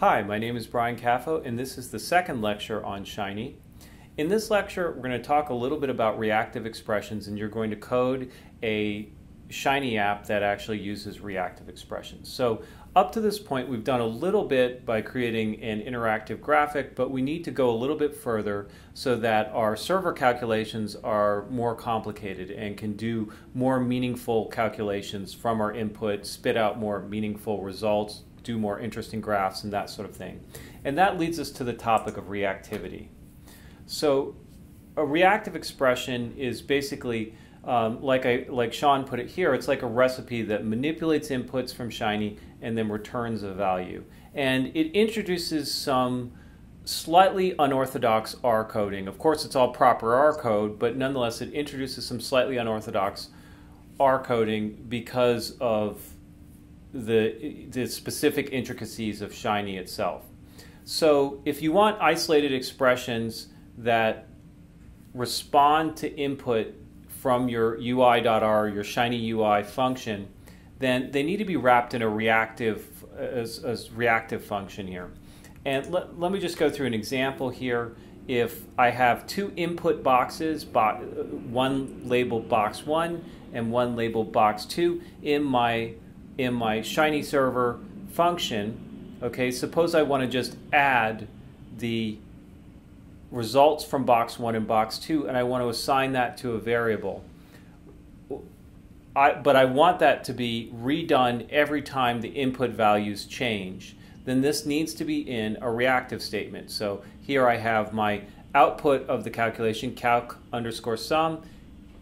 Hi, my name is Brian Caffo, and this is the second lecture on Shiny. In this lecture, we're going to talk a little bit about reactive expressions, and you're going to code a Shiny app that actually uses reactive expressions. So up to this point, we've done a little bit by creating an interactive graphic, but we need to go a little bit further so that our server calculations are more complicated and can do more meaningful calculations from our input, spit out more meaningful results, do more interesting graphs and that sort of thing. And that leads us to the topic of reactivity. So a reactive expression is basically um, like I like Sean put it here, it's like a recipe that manipulates inputs from Shiny and then returns a value. And it introduces some slightly unorthodox R coding. Of course, it's all proper R code, but nonetheless, it introduces some slightly unorthodox R coding because of the, the specific intricacies of Shiny itself. So if you want isolated expressions that respond to input from your UI.R, your Shiny UI function, then they need to be wrapped in a reactive, as, as reactive function here. And let, let me just go through an example here. If I have two input boxes, uh, one labeled box one and one labeled box two in my in my Shiny server function, okay, suppose I want to just add the results from box one and box two, and I want to assign that to a variable. I, but I want that to be redone every time the input values change. Then this needs to be in a reactive statement. So here I have my output of the calculation, calc underscore sum.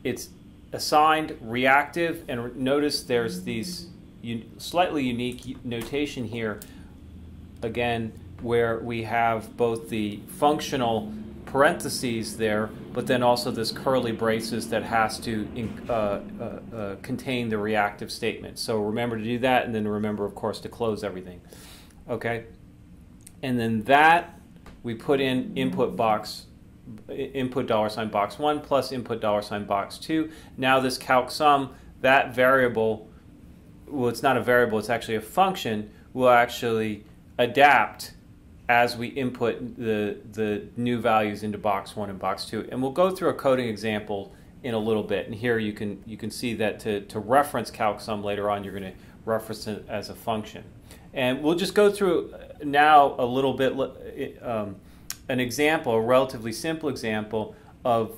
It's assigned reactive, and notice there's these slightly unique notation here, again, where we have both the functional parentheses there, but then also this curly braces that has to uh, uh, uh, contain the reactive statement. So remember to do that, and then remember, of course, to close everything. Okay? And then that we put in input box input dollar sign box one plus input dollar sign box two. Now this calc sum, that variable well, it's not a variable, it's actually a function, will actually adapt as we input the, the new values into box one and box two. And we'll go through a coding example in a little bit. And here you can, you can see that to, to reference calcsum later on, you're going to reference it as a function. And we'll just go through now a little bit, um, an example, a relatively simple example of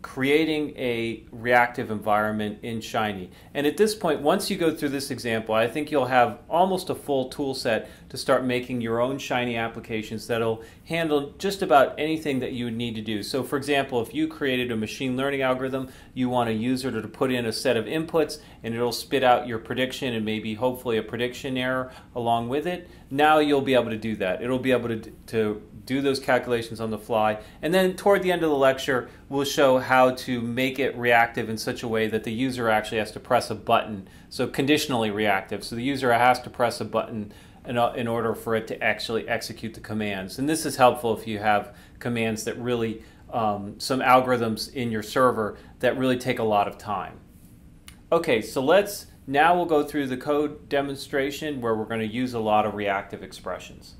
creating a reactive environment in Shiny. And at this point, once you go through this example, I think you'll have almost a full tool set to start making your own Shiny applications that'll handle just about anything that you would need to do. So for example, if you created a machine learning algorithm, you want a user to put in a set of inputs and it'll spit out your prediction and maybe hopefully a prediction error along with it. Now you'll be able to do that. It'll be able to, to do those calculations on the fly. And then toward the end of the lecture, we'll show how to make it reactive in such a way that the user actually has to press a button. So conditionally reactive. So the user has to press a button in, in order for it to actually execute the commands. And this is helpful if you have commands that really, um, some algorithms in your server that really take a lot of time. Okay, so let's, now we'll go through the code demonstration where we're going to use a lot of reactive expressions.